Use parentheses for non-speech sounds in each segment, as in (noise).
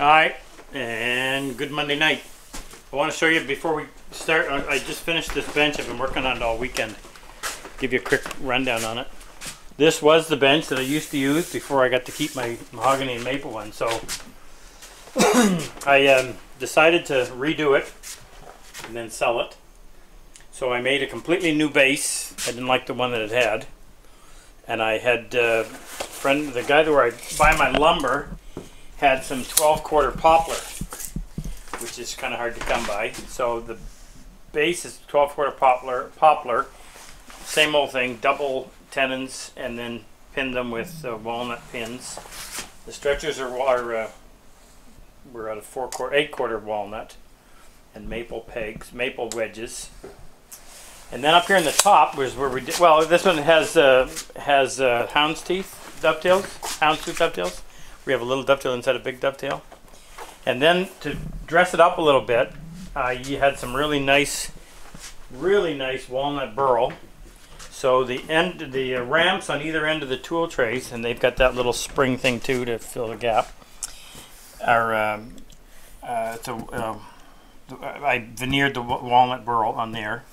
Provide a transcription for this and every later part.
Alright, and good Monday night. I want to show you before we start, I just finished this bench I've been working on it all weekend. Give you a quick rundown on it. This was the bench that I used to use before I got to keep my mahogany and maple one. So (clears throat) I um, decided to redo it and then sell it. So I made a completely new base. I didn't like the one that it had. And I had uh, friend, the guy where I buy my lumber, had some 12 quarter poplar, which is kind of hard to come by. So the base is 12 quarter poplar, poplar, same old thing, double tenons, and then pin them with uh, walnut pins. The stretchers are, are uh, we're at a four quarter, eight quarter walnut, and maple pegs, maple wedges. And then up here in the top was where we did. Well, this one has uh, has uh, hound's teeth dovetails, houndstooth dovetails. We have a little dovetail inside a big dovetail. And then to dress it up a little bit, uh, you had some really nice, really nice walnut burl. So the end, the uh, ramps on either end of the tool trays, and they've got that little spring thing too to fill the gap. Are um, uh, it's a, uh, I veneered the walnut burl on there,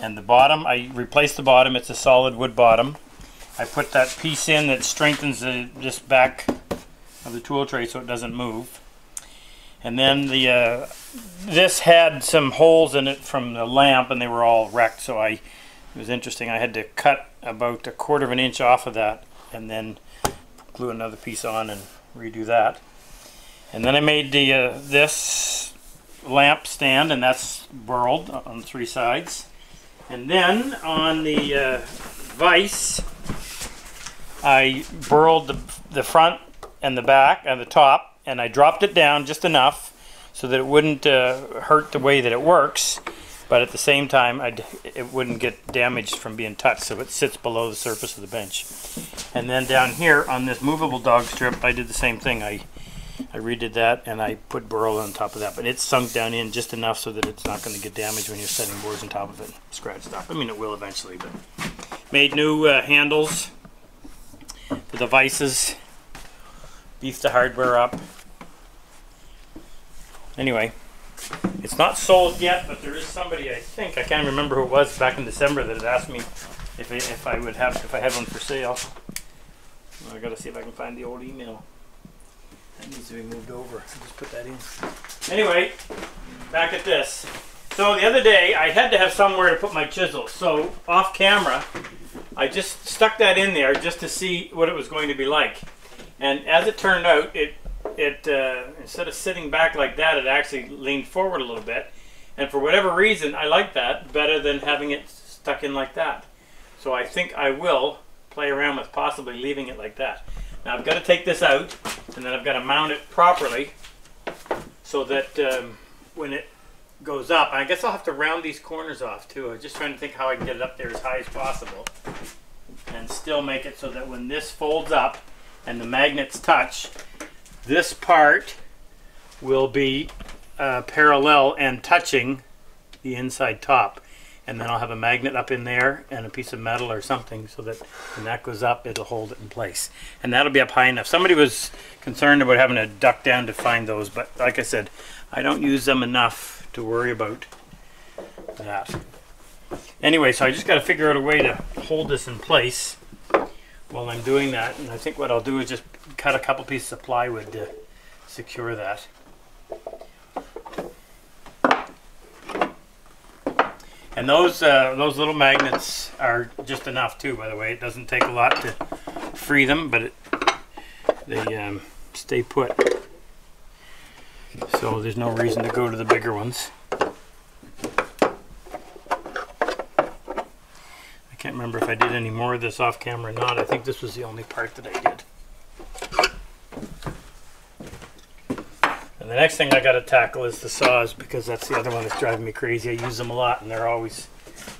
and the bottom I replaced the bottom. It's a solid wood bottom. I put that piece in that strengthens the this back of the tool tray so it doesn't move. And then the uh, this had some holes in it from the lamp, and they were all wrecked. So I it was interesting. I had to cut about a quarter of an inch off of that, and then glue another piece on and redo that. And then I made the uh, this lamp stand, and that's burled on three sides. And then on the uh, vise, I burled the, the front and the back and the top, and I dropped it down just enough so that it wouldn't uh, hurt the way that it works, but at the same time, I'd, it wouldn't get damaged from being touched, so it sits below the surface of the bench. And then down here on this movable dog strip, I did the same thing. I I redid that and I put burl on top of that, but it's sunk down in just enough so that it's not going to get damaged when you're setting boards on top of it, scratched up. I mean, it will eventually, but made new uh, handles for the vices, beefed the hardware up. Anyway, it's not sold yet, but there is somebody I think I can't remember who it was back in December that had asked me if I, if I would have if I had one for sale. I got to see if I can find the old email. That needs to be moved over. I'll just put that in. Anyway, back at this. So the other day, I had to have somewhere to put my chisel. So off camera, I just stuck that in there just to see what it was going to be like. And as it turned out, it it uh, instead of sitting back like that, it actually leaned forward a little bit. And for whatever reason, I like that better than having it stuck in like that. So I think I will play around with possibly leaving it like that. Now I've got to take this out, and then I've got to mount it properly so that um, when it goes up, I guess I'll have to round these corners off too. I'm just trying to think how I can get it up there as high as possible and still make it so that when this folds up and the magnets touch, this part will be uh, parallel and touching the inside top. And then I'll have a magnet up in there and a piece of metal or something so that when that goes up, it'll hold it in place. And that'll be up high enough. Somebody was concerned about having to duck down to find those, but like I said, I don't use them enough to worry about that. Anyway, so I just got to figure out a way to hold this in place while I'm doing that. And I think what I'll do is just cut a couple pieces of plywood to secure that. And those uh, those little magnets are just enough too. By the way, it doesn't take a lot to free them, but it, they um, stay put. So there's no reason to go to the bigger ones. I can't remember if I did any more of this off camera or not. I think this was the only part that I did. And the next thing I got to tackle is the saws because that's the other one that's driving me crazy. I use them a lot and they're always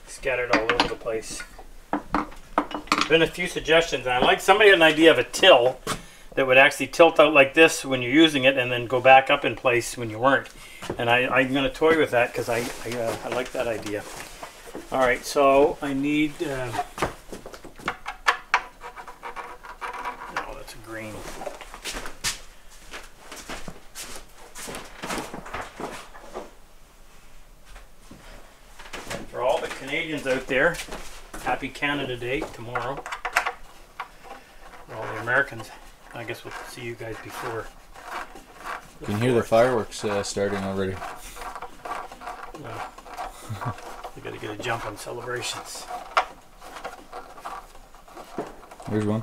scattered all over the place. Been a few suggestions I like somebody had an idea of a till that would actually tilt out like this when you're using it and then go back up in place when you weren't. And I, I'm going to toy with that because I, I, uh, I like that idea. All right, so I need. Uh, oh, that's a green. And for all the Canadians out there, happy Canada Day tomorrow. For all the Americans, I guess we'll see you guys before. You can hear the fireworks uh, starting already. We gotta get a jump on celebrations. Here's one.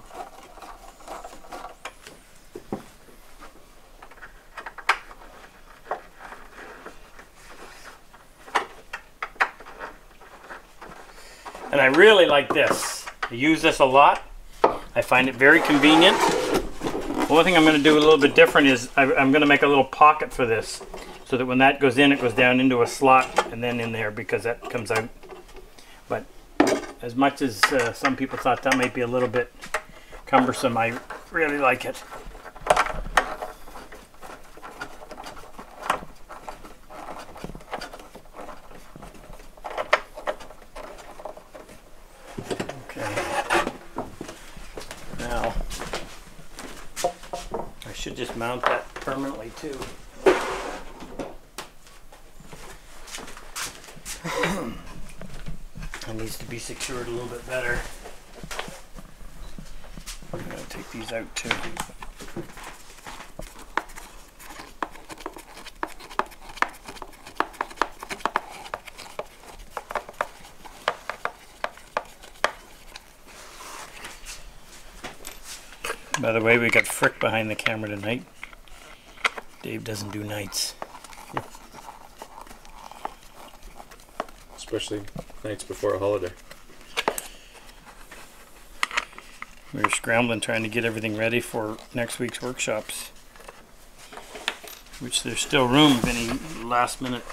And I really like this. I use this a lot. I find it very convenient. One thing I'm going to do a little bit different is I'm going to make a little pocket for this so that when that goes in, it goes down into a slot and then in there because that comes out. But as much as uh, some people thought that might be a little bit cumbersome, I really like it. Okay. Now, I should just mount that permanently too. It needs to be secured a little bit better. I'm gonna take these out too. By the way, we got Frick behind the camera tonight. Dave doesn't do nights. especially nights before a holiday. We were scrambling trying to get everything ready for next week's workshops. Which there's still room if any last minute.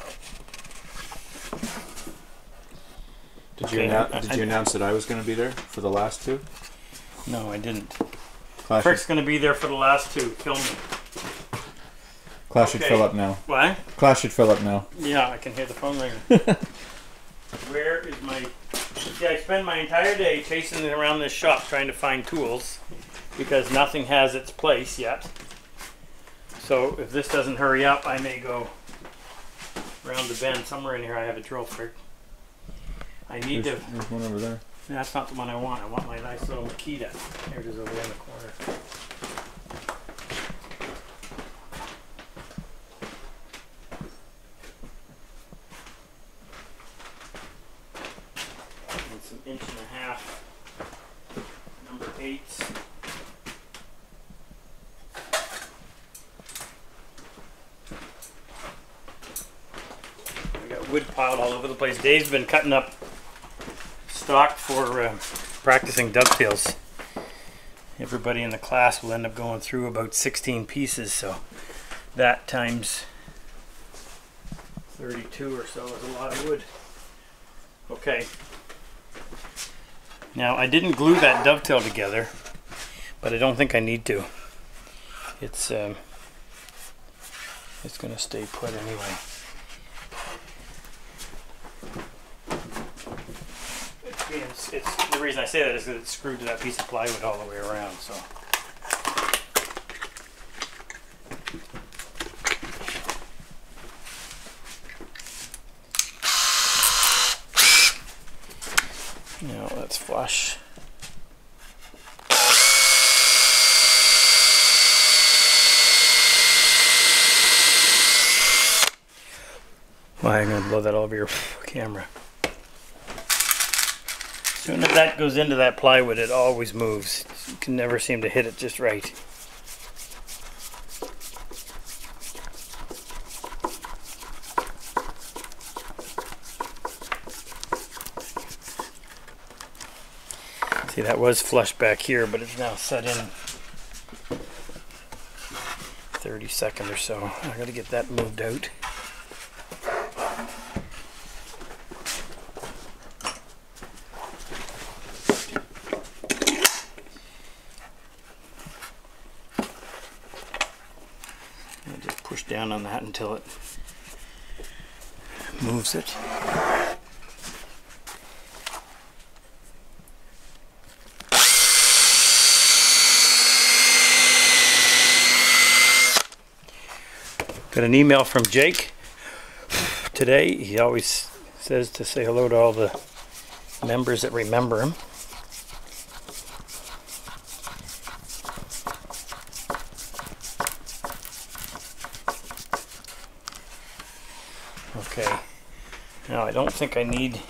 Did you Okay, annou- I- did you I- announce that I was going to be there for the last two? No, I didn't. Clash, Frick's gonna be there for the last two Kill me. clash should fill up now. What? Clash should fill up now. Yeah, I can hear the phone ringing. (laughs) Where is my? See, I spend my entire day chasing around this shop trying to find tools because nothing has its place yet. So if this doesn't hurry up, I may go around the bend. Somewhere in here, I have a drill frick. I need There's, to. there's one over there. That's not the one I want. I want my nice little Makita. There it is over there in the corner. Inch and a half number eights. We got wood piled all over the place. Dave's been cutting up stock for uh, practicing dovetails. Everybody in the class will end up going through about 16 pieces, so that times 32 or so is a lot of wood. Okay. Now I didn't glue that dovetail together, but I don't think I need to. It's um, it's gonna stay put anyway. It's it's, the reason I say that is that it's screwed to that piece of plywood all the way around, so. Now flush. Why, I'm gonna blow that all over your (laughs) camera. As Soon as that goes into that plywood, it always moves. You can never seem to hit it just right. That was flush back here, but it's now set in 30 seconds or so. I gotta get that moved out. And just push down on that until it moves it. Got an email from Jake today. He always says to say hello to all the members that remember him. Okay. Now I don't think I need.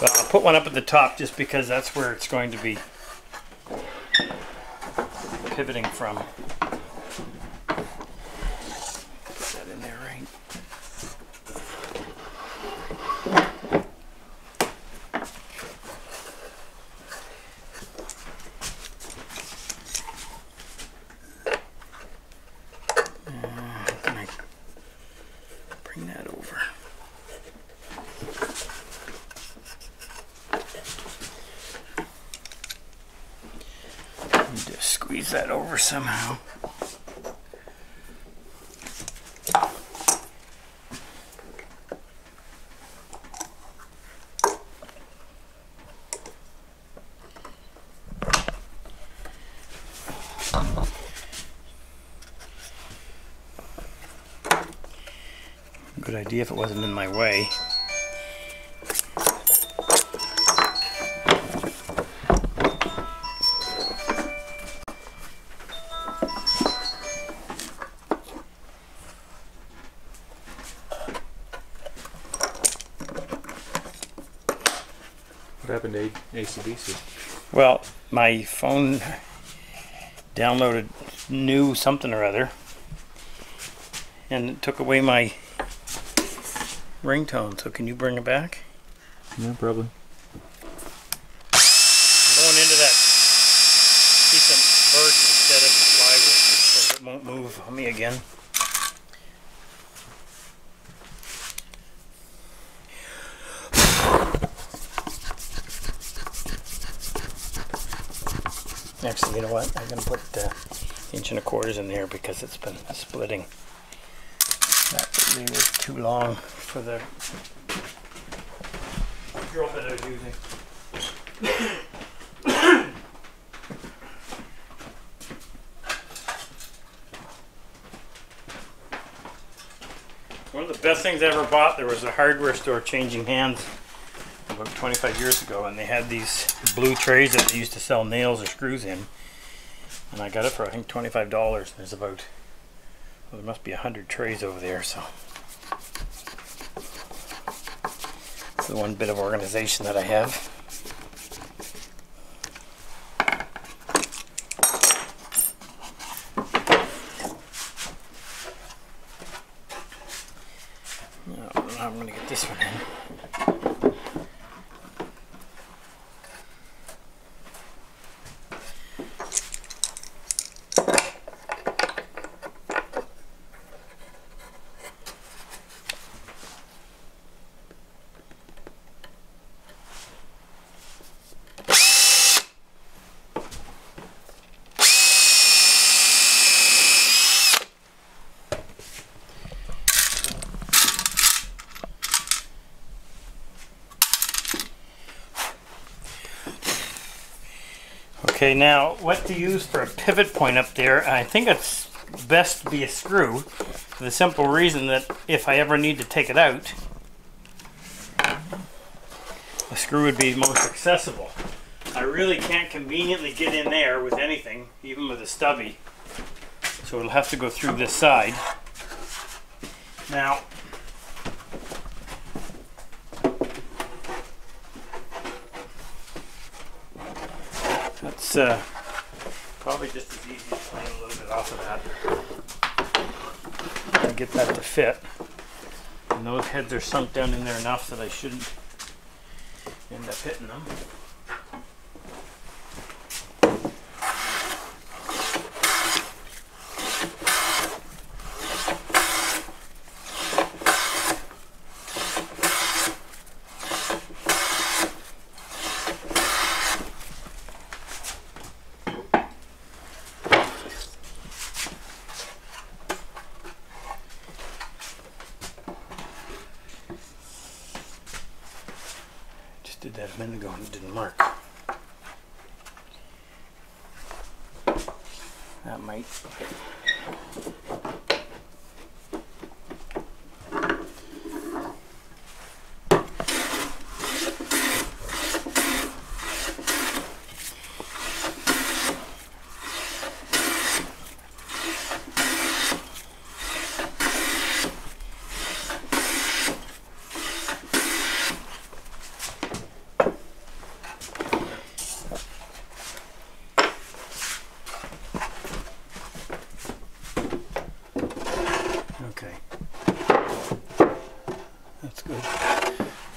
Well, I'll put one up at the top just because that's where it's going to be pivoting from. Put that in there, right? Uh, how can I bring that over? Need to squeeze that over somehow. Good idea if it wasn't in my way. ACDC? Well, my phone downloaded new something or other and it took away my ringtone. So can you bring it back? No probably. I'm going into that piece of birch instead of the plywood so it won't move on me again. Actually, you know what? I'm gonna put uh, inch and a quarters in there because it's been splitting. That really was too long for the drill bit I was using. One of the best things I ever bought, there was a hardware store changing hands about 25 years ago, and they had these blue trays that they used to sell nails or screws in. And I got it for, I think, $25. There's about, well, there must be 100 trays over there, so. It's the one bit of organization that I have. Now I'm going to get this one in. Okay, now what to use for a pivot point up there? I think it's best to be a screw for the simple reason that if I ever need to take it out, a screw would be most accessible. I really can't conveniently get in there with anything, even with a stubby. So it'll have to go through this side. Now, that's uh, probably just as easy to playing a little bit off of that. And get that to fit. And those heads are sunk down in there enough that I shouldn't end up hitting them. Just did that a minute ago and it didn't mark. That might.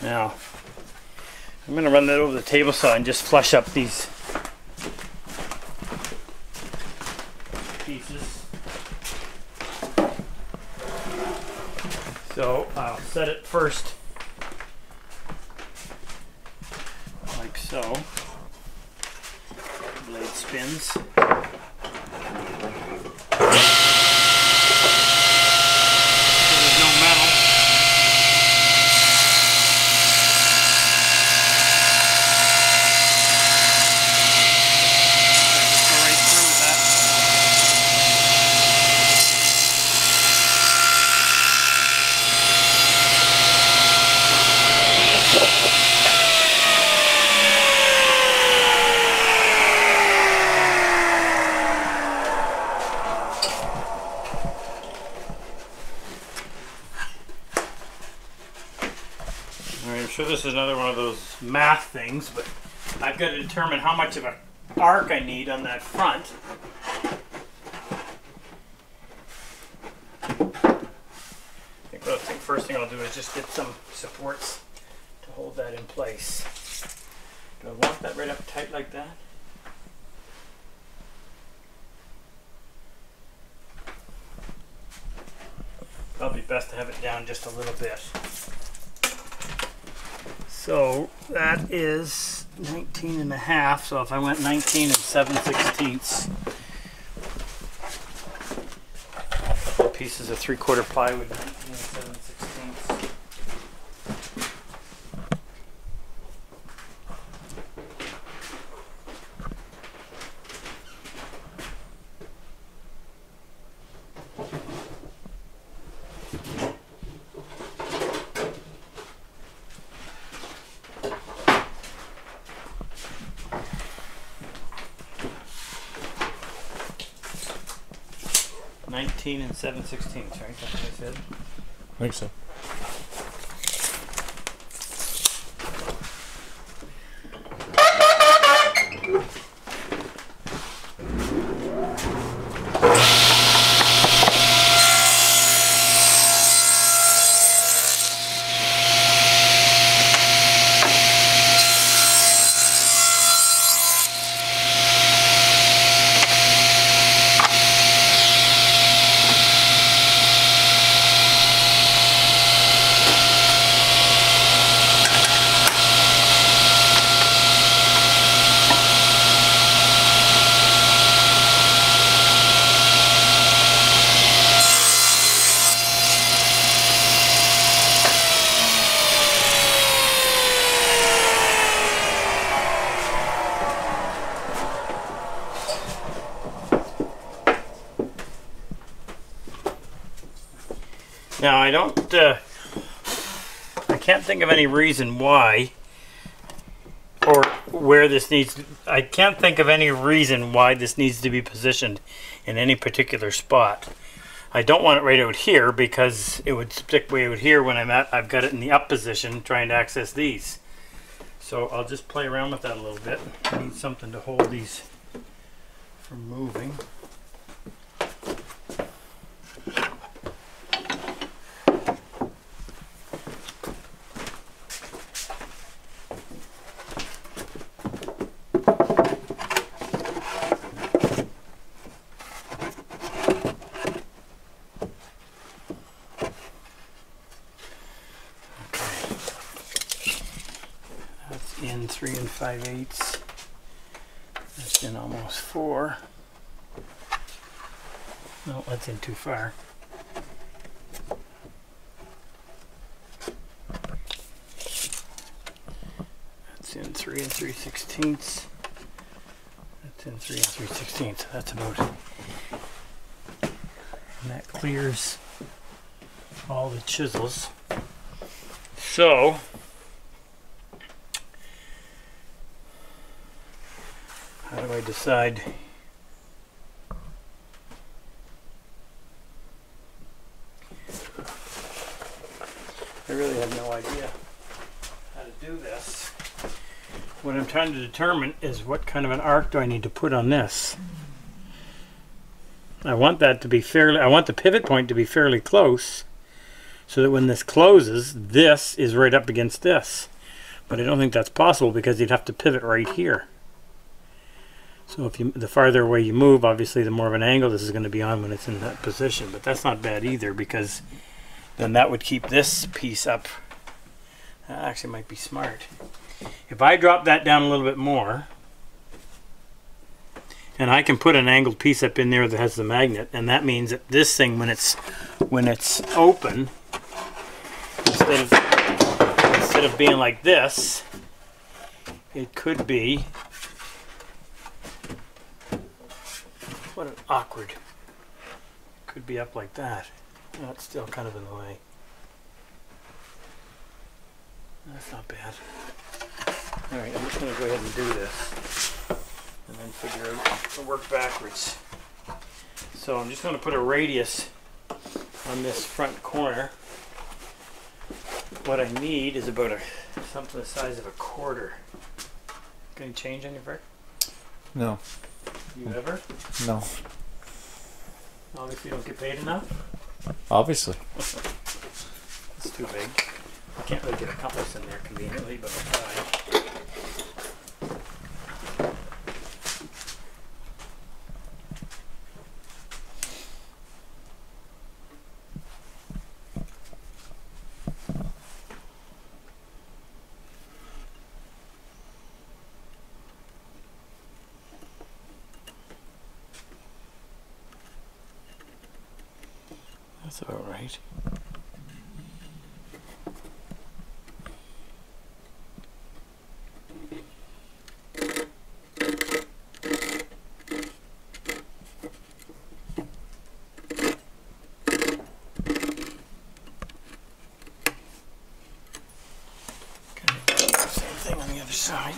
Now, I'm going to run that over the table saw and just flush up these pieces. So I'll set it first, like so. Blade spins. So there's no metal. Just go right through with that. All right, I'm sure this is another one of those math things, but I've got to determine how much of an arc I need on that front. I think think first thing I'll do is just get some supports to hold that in place. Do I want that right up tight like that? Probably best to have it down just a little bit. So that is 19 and a half. So if I went 19 and 7 sixteenths, pieces of three quarter plywood, 19 15 and 7 16, right? That's what I said. I think so. I don't. Uh, I can't think of any reason why, or where this needs. I can't think of any reason why this needs to be positioned in any particular spot. I don't want it right out here because it would stick way out here when I'm at. I've got it in the up position trying to access these. So I'll just play around with that a little bit. I need something to hold these from moving. 5 eighths. That's in almost 4. No, that's in too far. That's in 3 and 3 sixteenths. That's in 3 and 3 sixteenths. That's about. And that clears all the chisels. So, I decide? I really have no idea how to do this. What I'm trying to determine is what kind of an arc do I need to put on this. I want that to be fairly, I want the pivot point to be fairly close so that when this closes, this is right up against this. But I don't think that's possible because you'd have to pivot right here. So if you the farther away you move, obviously the more of an angle this is going to be on when it's in that position. But that's not bad either because then that would keep this piece up. That actually might be smart. If I drop that down a little bit more, and I can put an angled piece up in there that has the magnet, and that means that this thing, when it's when it's open, instead of instead of being like this, it could be. What an awkward. Could be up like that. That's still kind of in the way. That's not bad. All right, I'm just going to go ahead and do this and then figure out to work backwards. So I'm just going to put a radius on this front corner. What I need is about a something the size of a quarter. Can you change any Rick? No, You ever? no. Obviously, you don't get paid enough. Obviously. (laughs) It's too big. I can't really get a compass in there conveniently, but I'll try. That's about right. Okay, Same thing on the other side.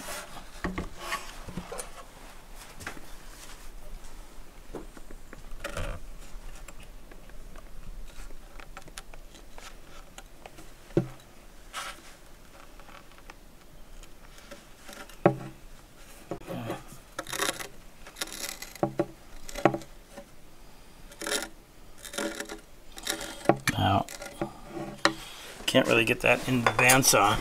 Now, can't really get that in the bandsaw.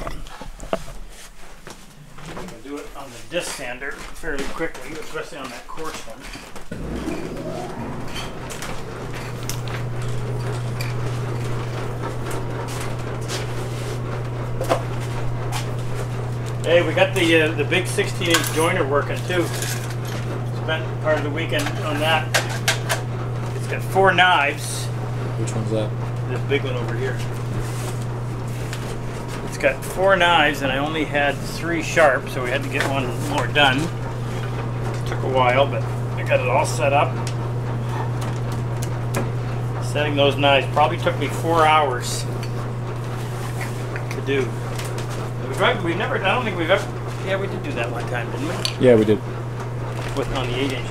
I can do it on the disc sander fairly quickly, especially on that coarse one. Hey, we got the uh, the big 16 inch joiner working too. Spent part of the weekend on that. It's got four knives. Which one's that? This big one over here. It's got four knives, and I only had three sharp, so we had to get one more done. Took a while, but I got it all set up. Setting those knives probably took me four hours to do. We've never, I don't think we've ever, yeah, we did do that one time, didn't we? Yeah, we did. With, on the 8 inch.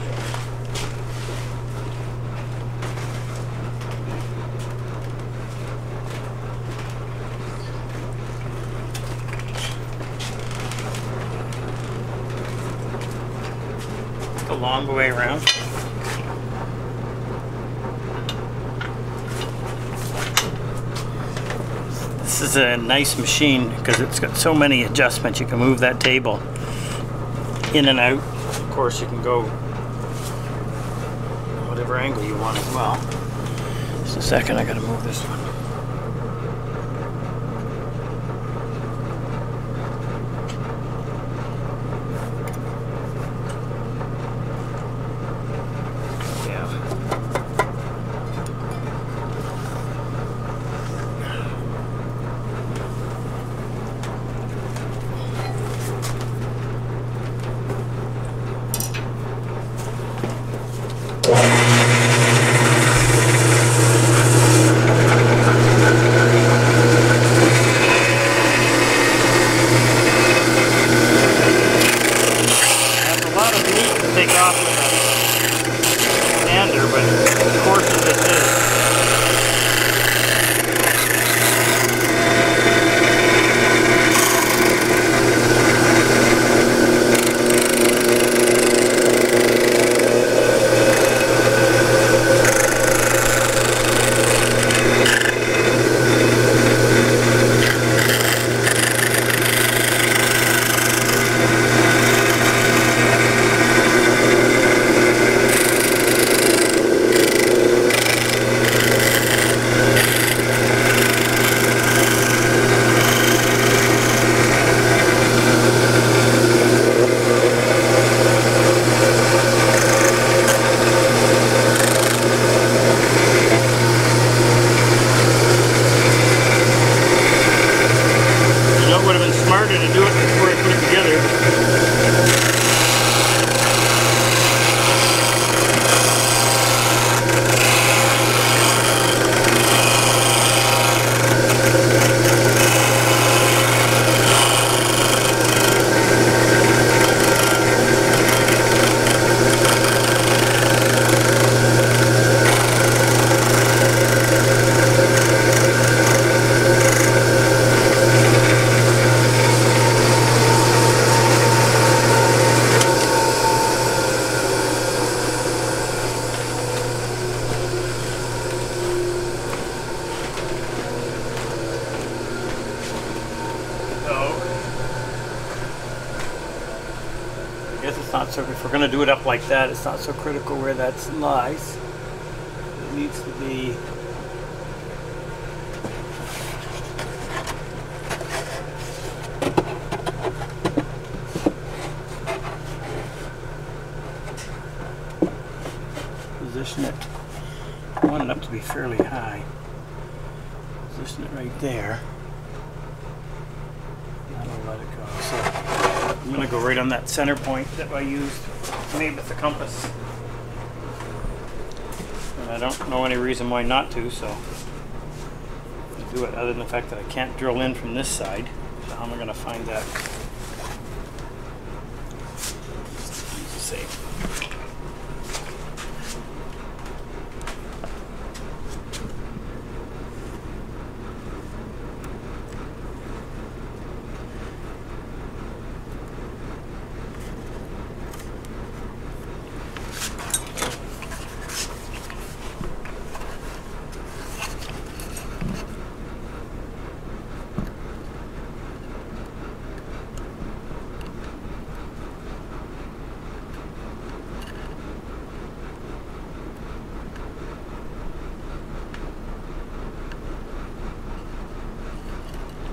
The long way around. This is a nice machine because it's got so many adjustments. You can move that table in and out. Of course, you can go whatever angle you want as well. Just a second, I gotta move this one. Not so. If we're going to do it up like that, it's not so critical where that lies. It needs to be. Position it. I want it up to be fairly high. Position it right there. That'll let it go. So I'm gonna go right on that center point that I used made with the compass. And I don't know any reason why not to, so do it other than the fact that I can't drill in from this side. So how am I gonna find that? Use the same.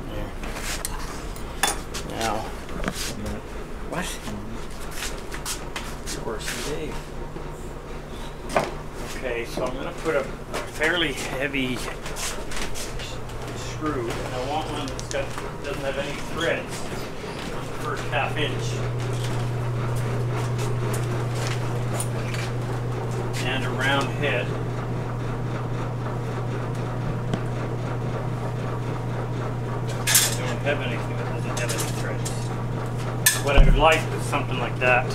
There. Now, what? It's worse than Dave. Okay, so I'm gonna put a, a fairly heavy screw, and I want one that's got doesn't have any threads. First half inch. And a round head. I don't have anything that doesn't have any threads. What I would like is something like that,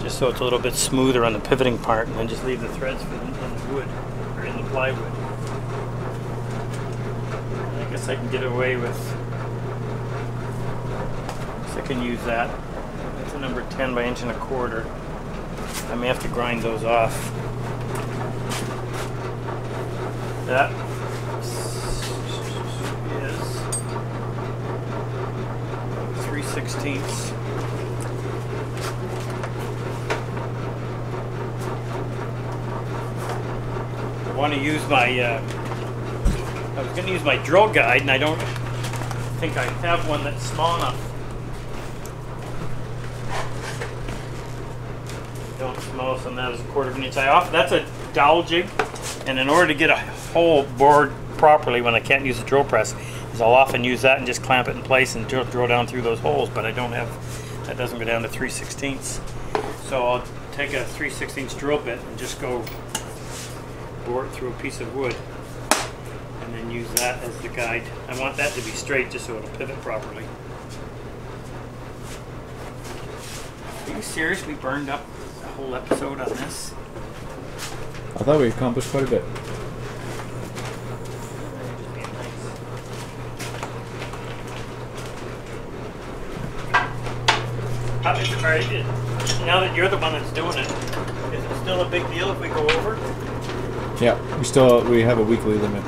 just so it's a little bit smoother on the pivoting part, and then just leave the threads in the wood or in the plywood. Guess I can get away with. I can use that. That's a number 10 by inch and a quarter. I may have to grind those off. That is three sixteenths. I want to use my. Uh, I was going to use my drill guide, and I don't think I have one that's small enough. Don't smallest on that is a quarter of an inch. I off. That's a dowel jig, and in order to get a hole bored properly when I can't use a drill press, is I'll often use that and just clamp it in place and drill, drill down through those holes. But I don't have. That doesn't go down to 3 16ths. So I'll take a 3 16ths drill bit and just go bore it through a piece of wood use that as the guide. I want that to be straight just so it'll pivot properly. Are you serious? We burned up the whole episode on this? I thought we accomplished quite a bit. Just being nice. How- is it- are you- Now that you're the one that's doing it, is it still a big deal if we go over? Yeah, we still we have a weekly limit.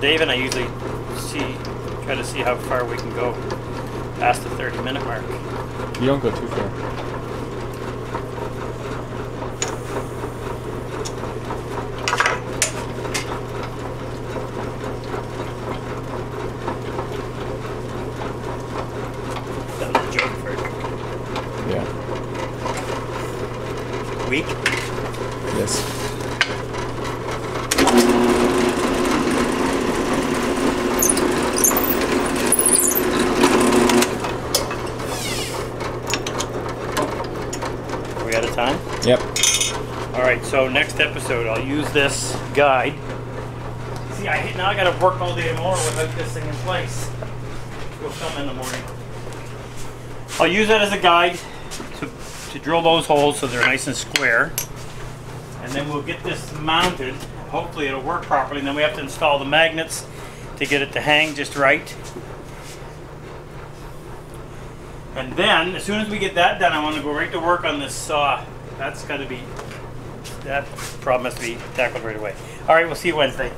Dave and I usually see, try to see how far we can go past the 30 minute mark. You don't go too far. That was a joke for Yeah. a week. Yes. Are we out of time? Yep. All right, so next episode, I'll use this guide. See, I now I got to work all day tomorrow without this thing in place. We'll film in the morning. I'll use that as a guide to, to drill those holes so they're nice and square. And then we'll get this mounted. Hopefully it'll work properly. And then we have to install the magnets to get it to hang just right. And then, as soon as we get that done, I want to go right to work on this saw. That's got to be, that problem to be tackled right away. All right, we'll see you Wednesday.